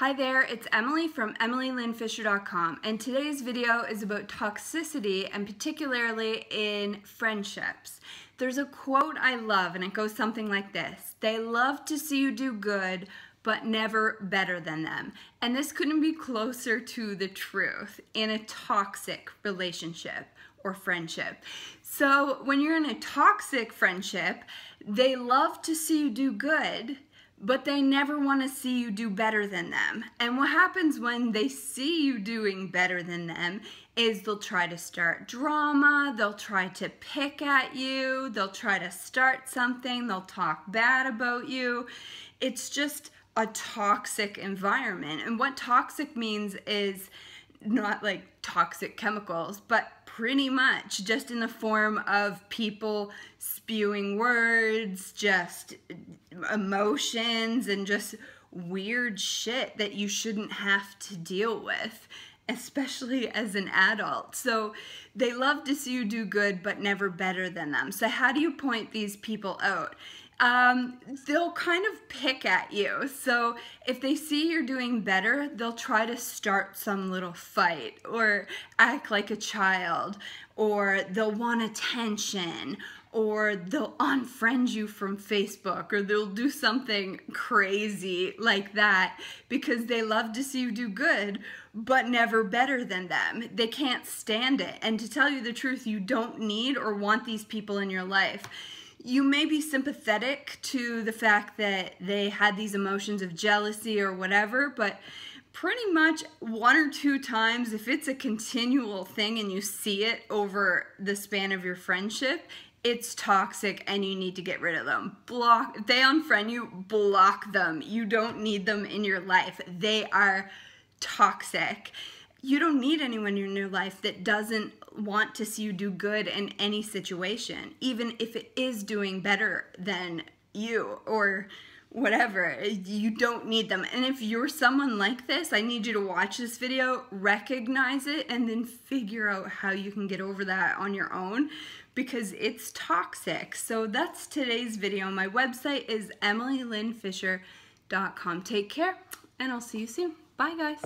Hi there, it's Emily from EmilyLynnFisher.com and today's video is about toxicity and particularly in friendships. There's a quote I love and it goes something like this. They love to see you do good but never better than them. And this couldn't be closer to the truth in a toxic relationship or friendship. So when you're in a toxic friendship, they love to see you do good but they never want to see you do better than them. And what happens when they see you doing better than them is they'll try to start drama, they'll try to pick at you, they'll try to start something, they'll talk bad about you. It's just a toxic environment. And what toxic means is not like toxic chemicals, but pretty much just in the form of people spewing words, just emotions, and just weird shit that you shouldn't have to deal with, especially as an adult. So they love to see you do good, but never better than them. So, how do you point these people out? Um, they'll kind of pick at you. So if they see you're doing better, they'll try to start some little fight or act like a child or they'll want attention or they'll unfriend you from Facebook or they'll do something crazy like that because they love to see you do good but never better than them. They can't stand it. And to tell you the truth, you don't need or want these people in your life you may be sympathetic to the fact that they had these emotions of jealousy or whatever, but pretty much one or two times, if it's a continual thing and you see it over the span of your friendship, it's toxic and you need to get rid of them. Block, they unfriend you, block them. You don't need them in your life. They are toxic you don't need anyone in your life that doesn't want to see you do good in any situation, even if it is doing better than you or whatever. You don't need them. And if you're someone like this, I need you to watch this video, recognize it, and then figure out how you can get over that on your own because it's toxic. So that's today's video. My website is emilylynnfisher.com. Take care, and I'll see you soon. Bye, guys.